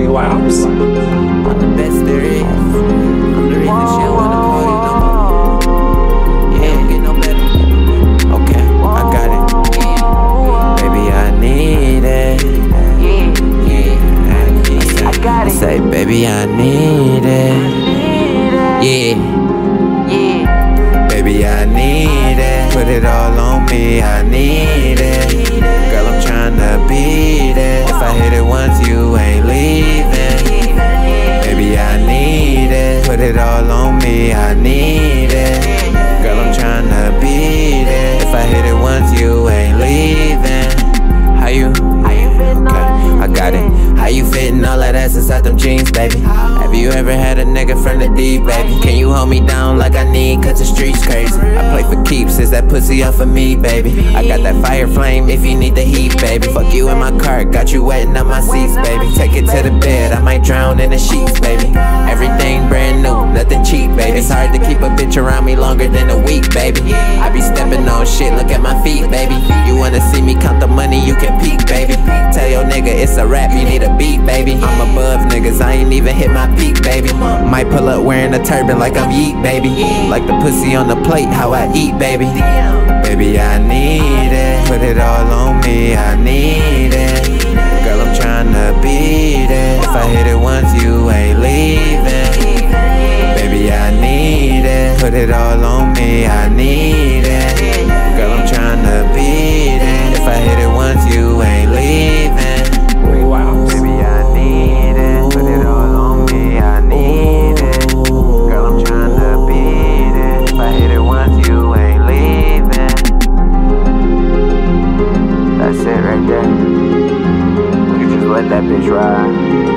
relapse. The best there is. Yeah. Okay, I got it. Yeah. Baby, I need it. Yeah, it. I got it. Say, baby, I need it. Yeah. Yeah. Baby, I need it. Put it all on me, I need it. Girl, I'm tryna beat it. Need it. All on me, I need it. Girl, I'm tryna beat it. If I hit it once, you ain't leaving. How you? Okay, I got it. How you fitting all that ass inside them jeans, baby? Have you ever had a nigga from the D, baby? Can you hold me down like I need? Cause the streets crazy. I play for keeps, is that pussy off of me, baby? I got that fire flame if you need the heat, baby. Fuck you in my car, got you wetting up my seats, baby. Take it to the bed, I might drown in the sheets, baby. It's hard to keep a bitch around me longer than a week, baby. I be stepping on shit, look at my feet, baby. You wanna see me count the money, you can peek, baby. Tell your nigga it's a rap, you need a beat, baby. I'm above niggas, I ain't even hit my peak, baby. Might pull up wearing a turban like I'm yeet, baby. Like the pussy on the plate, how I eat, baby. Baby, I need it. Put it all on me, I need it. It. All on me, I need it. Girl, I'm tryna beat it. If I hit it once, you ain't leaving. Relapse. Baby, I need it. Put it all on me, I need it. Girl, I'm tryna beat it. If I hit it once, you ain't leaving. That's it right there. We can just let that bitch ride.